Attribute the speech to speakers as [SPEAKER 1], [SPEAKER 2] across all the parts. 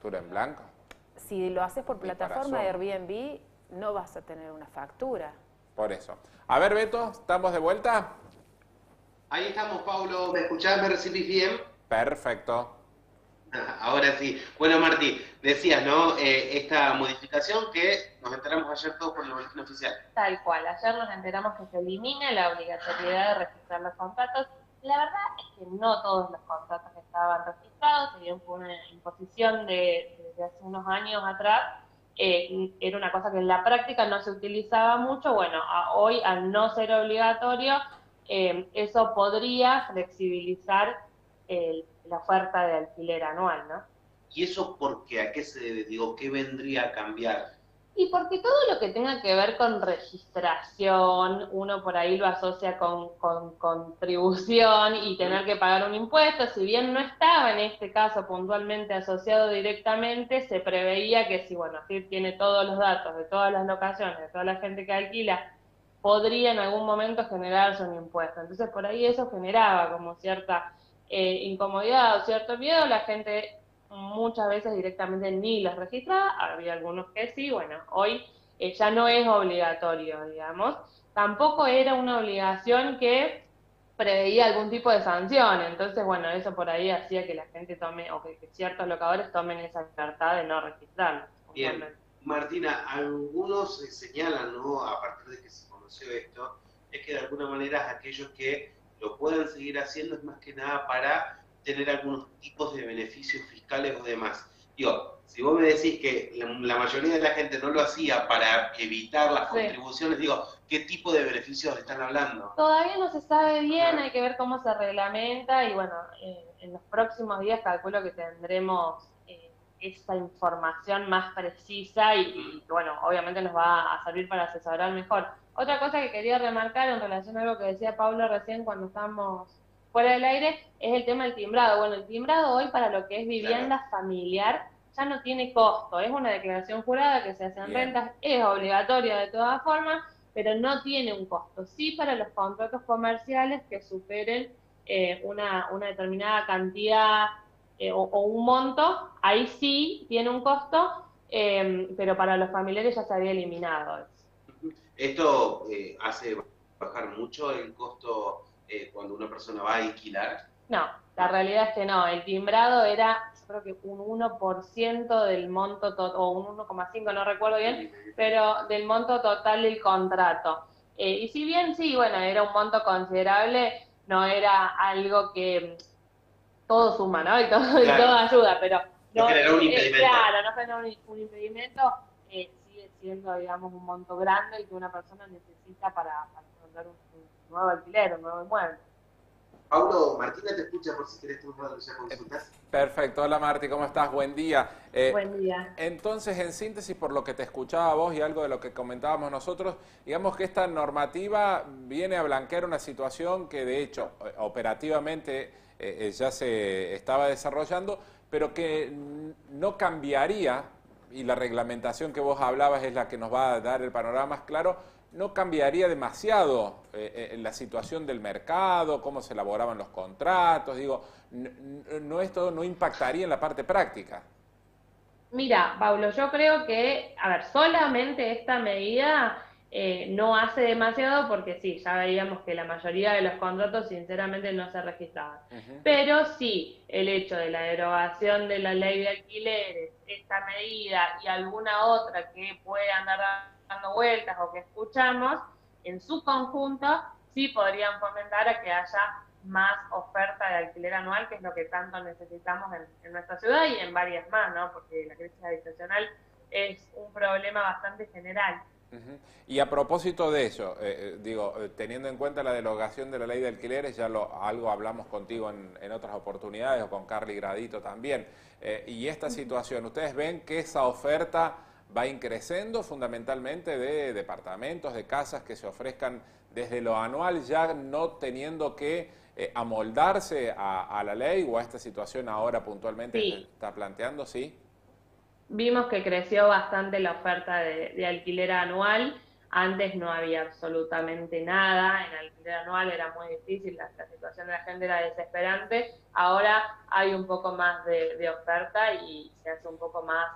[SPEAKER 1] factura en blanco.
[SPEAKER 2] Si lo haces por plataforma de Airbnb, no vas a tener una factura.
[SPEAKER 1] Por eso. A ver, Beto, ¿estamos de vuelta?
[SPEAKER 3] Ahí estamos, Pablo. ¿Me escuchás? ¿Me recibís bien?
[SPEAKER 1] Perfecto.
[SPEAKER 3] Ahora sí. Bueno, Martí, decías, ¿no? Eh, esta modificación que nos enteramos ayer todos por el boletín oficial.
[SPEAKER 4] Tal cual, ayer nos enteramos que se elimina la obligatoriedad de registrar los contratos. La verdad es que no todos los contratos estaban registrados, bien fue una de hace unos años atrás, eh, era una cosa que en la práctica no se utilizaba mucho. Bueno, a- hoy al no ser obligatorio, eh, eso podría flexibilizar el- la oferta de alquiler anual, ¿no?
[SPEAKER 3] ¿Y eso por qué? ¿A qué se debe? Digo, ¿qué vendría a cambiar?
[SPEAKER 4] Y porque todo lo que tenga que ver con registración, uno por ahí lo asocia con, con contribución y tener que pagar un impuesto, si bien no estaba en este caso puntualmente asociado directamente, se preveía que si, bueno, si tiene todos los datos de todas las locaciones, de toda la gente que alquila, podría en algún momento generarse un impuesto. Entonces por ahí eso generaba como cierta eh, incomodidad o cierto miedo, la gente muchas veces directamente ni los registraba, había algunos que sí, bueno, hoy eh, ya no es obligatorio, digamos. Tampoco era una obligación que preveía algún tipo de sanción, entonces, bueno, eso por ahí hacía que la gente tome, o que, que ciertos locadores tomen esa libertad de no registrarlo.
[SPEAKER 3] Bien. Martina, algunos eh, señalan, ¿no? A partir de que se conoció esto, es que de alguna manera aquellos que lo puedan seguir haciendo es más que nada para tener algunos tipos de beneficios fiscales o demás. Digo, si vos me decís que la, la mayoría de la gente no lo hacía para evitar las
[SPEAKER 4] Sí.
[SPEAKER 3] contribuciones, digo, ¿qué tipo de beneficios están hablando?
[SPEAKER 4] Todavía no se sabe bien, hay que ver cómo se reglamenta y bueno, eh, en los próximos días calculo que tendremos eh, esa información más precisa y, y, bueno, obviamente nos va a servir para asesorar mejor. Otra cosa que quería remarcar en relación a algo que decía Pablo recién cuando estábamos fuera del aire es el tema del timbrado. Bueno, el timbrado hoy para lo que es vivienda familiar ya no tiene costo, es una declaración jurada que se hace en
[SPEAKER 1] Bien.
[SPEAKER 4] rentas, es obligatoria de todas formas, pero no tiene un costo. Sí para los contratos comerciales que superen eh, una, una determinada cantidad eh, o, o un monto, ahí sí tiene un costo, eh, pero para los familiares ya se había eliminado.
[SPEAKER 3] Esto eh, hace bajar mucho el costo eh, cuando una persona va a alquilar.
[SPEAKER 4] No, la realidad es que no. El timbrado era, yo creo que un 1% del monto, to- o un 1,5, no recuerdo bien, pero del monto total del contrato. Eh, y si bien sí, bueno, era un monto considerable, no era algo que todo suma, ¿no? Y todo, y todo ayuda, pero
[SPEAKER 3] No generó un
[SPEAKER 4] eh,
[SPEAKER 3] impedimento.
[SPEAKER 4] claro, no generó un, un impedimento, eh, sigue siendo, digamos, un monto grande y que una persona necesita para, para encontrar un nuevo alquiler, un nuevo inmueble.
[SPEAKER 3] Pablo, Martina te escucha por si querés tú ya consultas.
[SPEAKER 1] Perfecto. Hola, Marti, ¿cómo estás? Buen día. Eh,
[SPEAKER 4] Buen día.
[SPEAKER 1] Entonces, en síntesis, por lo que te escuchaba vos y algo de lo que comentábamos nosotros, digamos que esta normativa viene a blanquear una situación que de hecho eh, operativamente eh, ya se estaba desarrollando, pero que n- no cambiaría, y la reglamentación que vos hablabas es la que nos va a dar el panorama más claro, no cambiaría demasiado eh, eh, la situación del mercado, cómo se elaboraban los contratos, digo, no esto no impactaría en la parte práctica.
[SPEAKER 4] Mira, Pablo, yo creo que, a ver, solamente esta medida eh, no hace demasiado porque sí, ya veíamos que la mayoría de los contratos sinceramente no se registraban. Pero sí, el hecho de la derogación de la ley de alquileres, esta medida y alguna otra que puede andar dando vueltas o que escuchamos, en su conjunto sí podrían fomentar a que haya más oferta de alquiler anual, que es lo que tanto necesitamos en, en nuestra ciudad y en varias más, ¿no? Porque la crisis habitacional es un problema bastante general.
[SPEAKER 1] Y a propósito de eso, eh, eh, digo, eh, teniendo en cuenta la derogación de la ley de alquileres, ya lo, algo hablamos contigo en, en otras oportunidades o con Carly Gradito también, eh, y esta situación, ¿ustedes ven que esa oferta va increciendo fundamentalmente de departamentos, de casas que se ofrezcan desde lo anual, ya no teniendo que eh, amoldarse a, a la ley o a esta situación ahora puntualmente
[SPEAKER 4] Sí.
[SPEAKER 1] que está planteando? Sí.
[SPEAKER 4] Vimos que creció bastante la oferta de, de alquiler anual. Antes no había absolutamente nada, en alquiler anual era muy difícil, la, situación de la gente era desesperante. Ahora hay un poco más de, oferta y se hace un poco más,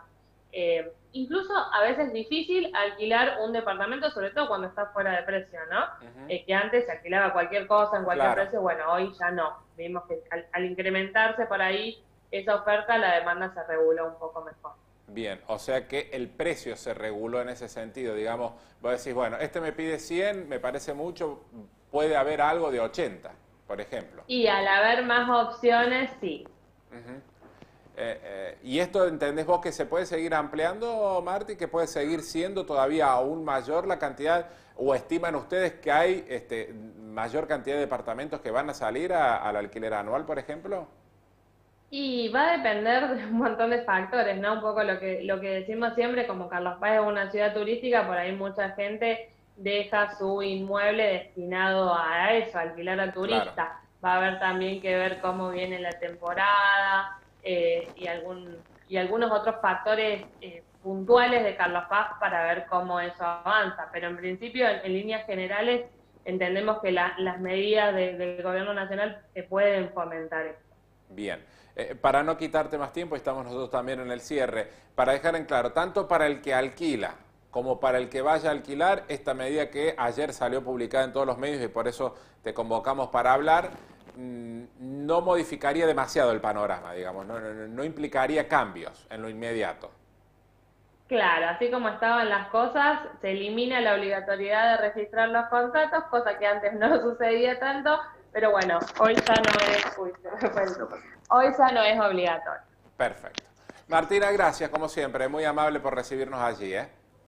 [SPEAKER 4] eh, incluso a veces difícil alquilar un departamento, sobre todo cuando está fuera de precio, ¿no? Eh, que antes se alquilaba cualquier cosa en cualquier precio, bueno, hoy ya no. Vimos que al incrementarse por ahí esa oferta, la demanda se reguló un poco mejor.
[SPEAKER 1] Bien, o sea que el precio se reguló en ese sentido, digamos, vos decís, bueno, este me pide 100, me parece mucho, puede haber algo de 80, por ejemplo.
[SPEAKER 4] Y al haber más opciones, sí.
[SPEAKER 1] Eh, eh, ¿Y esto entendés vos que se puede seguir ampliando, Marti, que puede seguir siendo todavía aún mayor la cantidad, o estiman ustedes que hay este, mayor cantidad de departamentos que van a salir al alquiler anual, por ejemplo?
[SPEAKER 4] Y va a depender de un montón de factores, ¿no? Un poco lo que, lo que decimos siempre, como Carlos Paz es una ciudad turística, por ahí mucha gente deja su inmueble destinado a eso, a alquilar a turistas. Va a haber también que ver cómo viene la temporada eh, y, algún, y algunos otros factores eh, puntuales de Carlos Paz para ver cómo eso avanza. Pero en principio, en, líneas generales, entendemos que las medidas del gobierno nacional se pueden fomentar eso.
[SPEAKER 1] Bien. Eh, para no quitarte más tiempo, estamos nosotros también en el cierre, para dejar en claro, tanto para el que alquila como para el que vaya a alquilar, esta medida que ayer salió publicada en todos los medios y por eso te convocamos para hablar, no modificaría demasiado el panorama, digamos, no, implicaría cambios en lo inmediato.
[SPEAKER 4] Claro, así como estaban las cosas, se elimina la obligatoriedad de registrar los contratos, cosa que antes no sucedía tanto, pero bueno, hoy ya no es, hoy ya no es obligatorio.
[SPEAKER 1] Perfecto. Martina, gracias como siempre, muy amable por recibirnos allí. ¿eh?